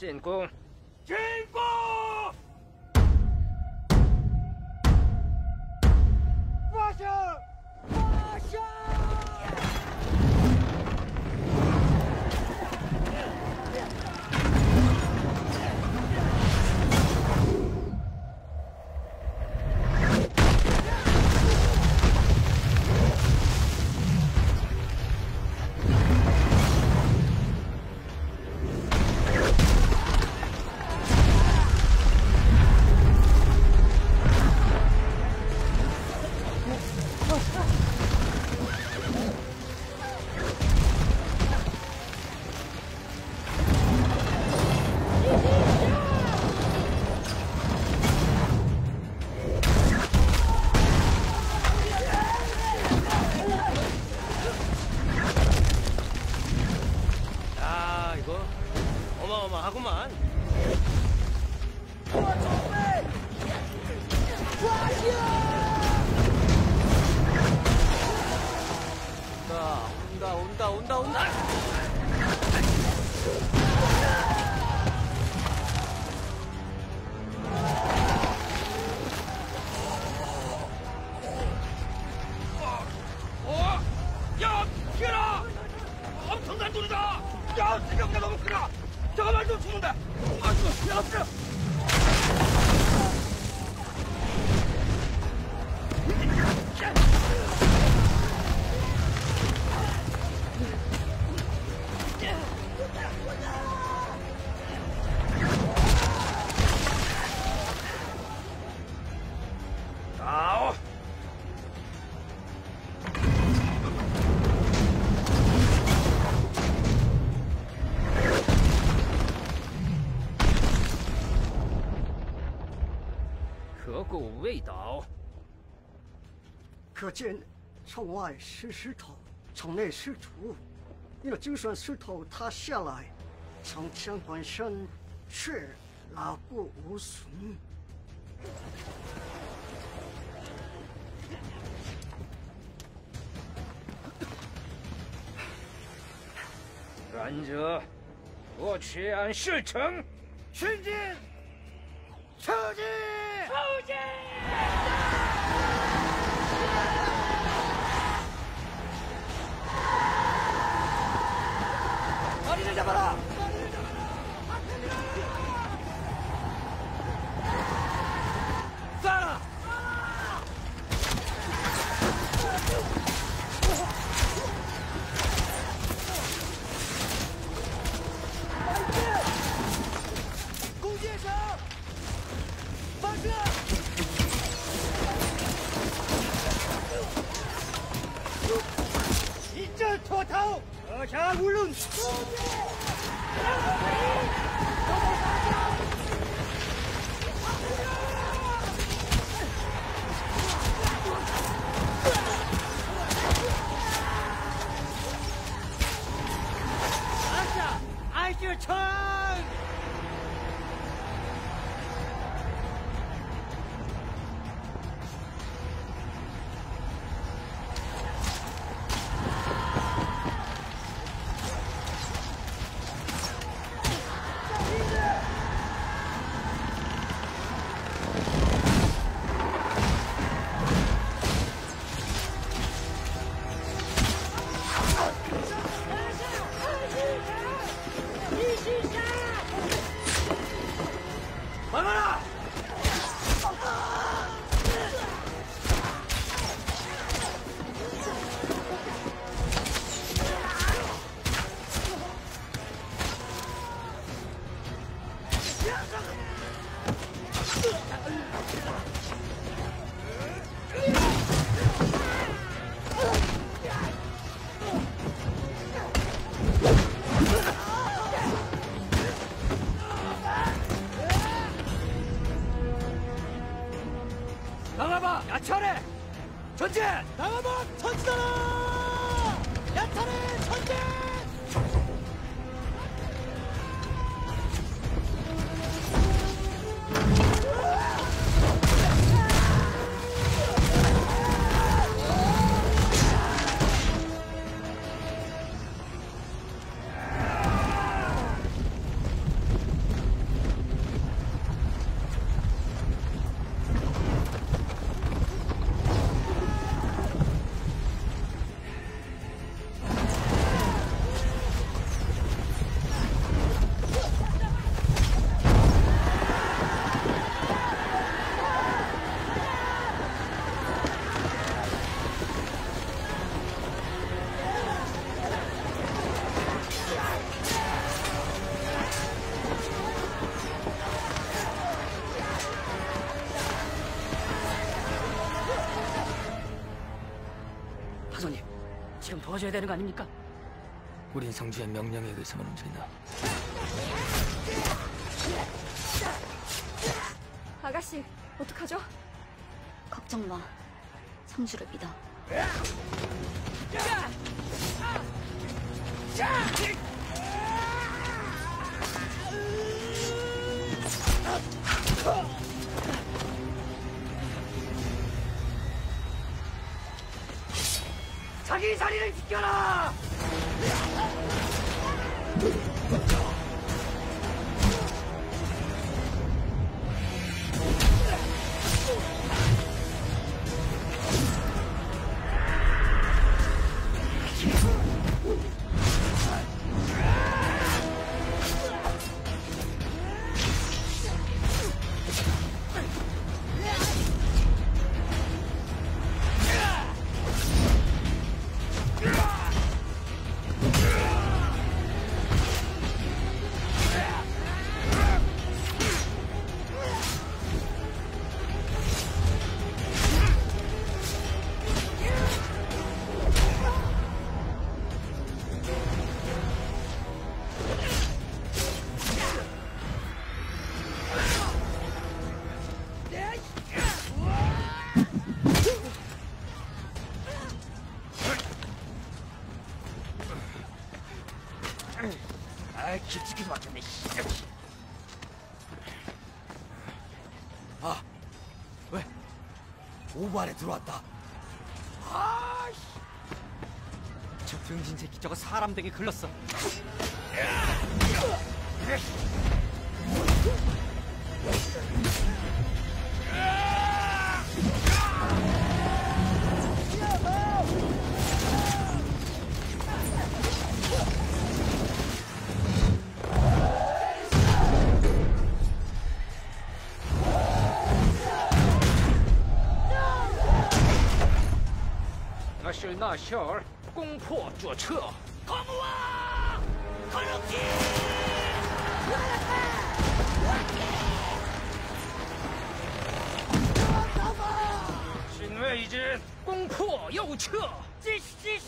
进攻！进攻！ 온다, 온다, 온다, 온다, 온다. 可古未倒，可见窗外是石头，城内是土。那就算石头塌下来，城墙本身却牢固无损。然者，我却安事成。前进！出击！ 아, 다리를 잡아라! 나가봐 야차래 전진! 나가봐 전진하라! 야차래 전진! 도와줘야 되는 거 아닙니까? 우린 성주의 명령에 의해서만 움직인다. 아가씨, 어떡하죠? 걱정 마. 성주를 믿어. 先に去りにつから 기특이 막혔네. 아, 왜? 오버 안에 들어왔다. 저 등진 새끼 저거 사람 등에 글렀어. 是那小儿攻破左侧，狂武已！狂！攻破右侧，继续。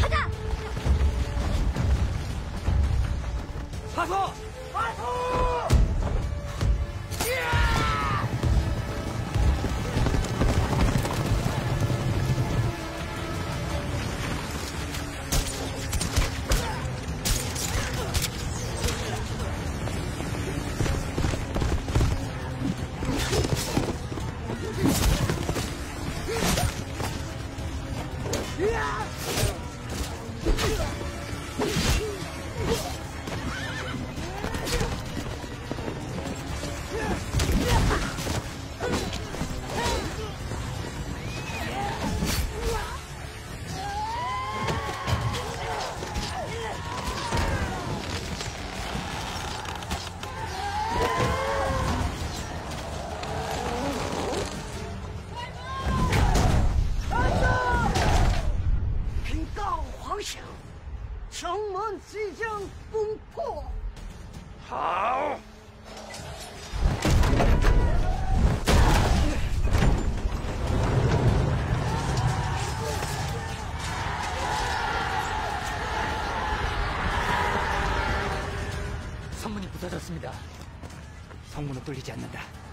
가자! 가서! 성문 이 부서졌습니다. 성문은 뚫리지 않는다.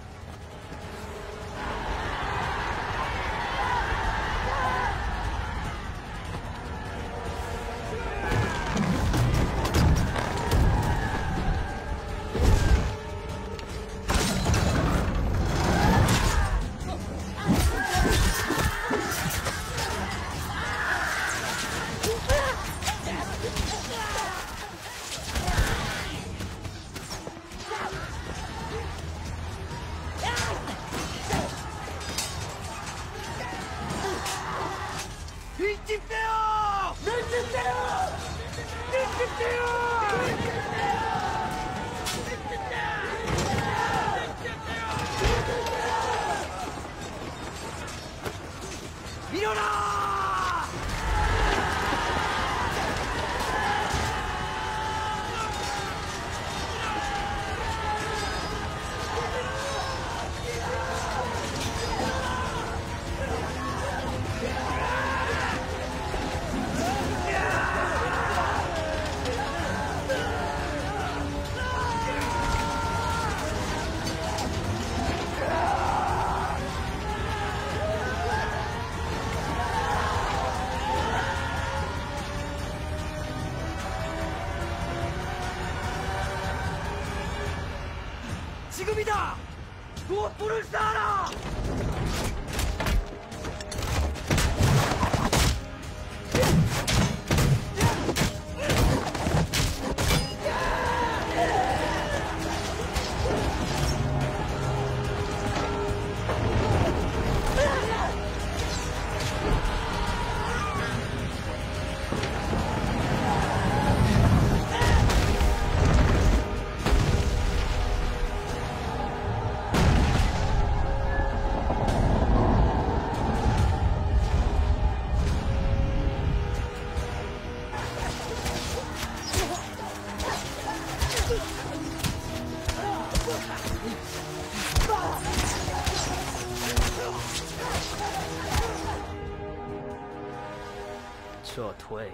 我不是杀了。撤退